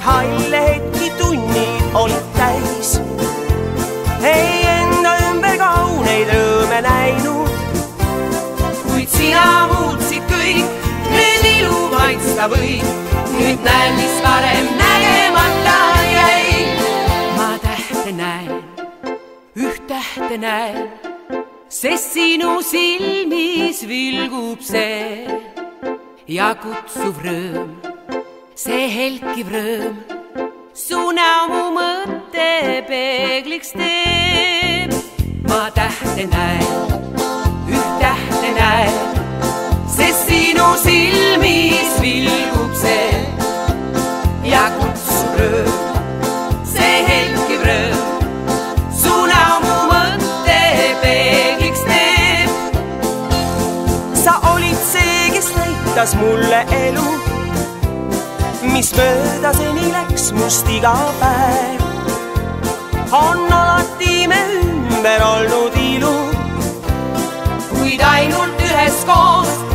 halle hetki tunnid olid täis. ei enda ümber kauneid rõõme näinud. kuid sina muutsid kõik, nüüd ilu maitsta võid. nüüd näen, mis varem nägemata jäi. ma tähte näen, üht tähte näen, sest sinu silmis vilgub see ja kutsuv rõõm, see helkiv rõõm, su näo mu mõtte peegliks teeb. ma tähte näen, üht tähte näen, sest sinu silmis vilgub see ja kutsuv rõõm, see helkiv rõõm, su näo mu mõtte peegliks teeb. sa olid see, kes näitas mulle elu, mis mööda seni läks must iga päev. on alati me ümber olnud ilus. kuid ainult üheskoos